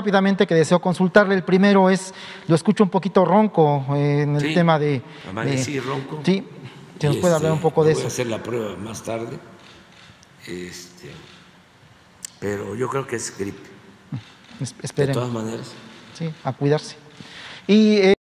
rápidamente que deseo consultarle. El primero es, lo escucho un poquito ronco eh, en el Sí, tema de... amanecí de- ronco. Sí, si nos puede hablar un poco de este, Voy a hacer la prueba más tarde. Este, pero yo creo que es gripe. Es- De todas maneras. sí, a cuidarse. Y... eh,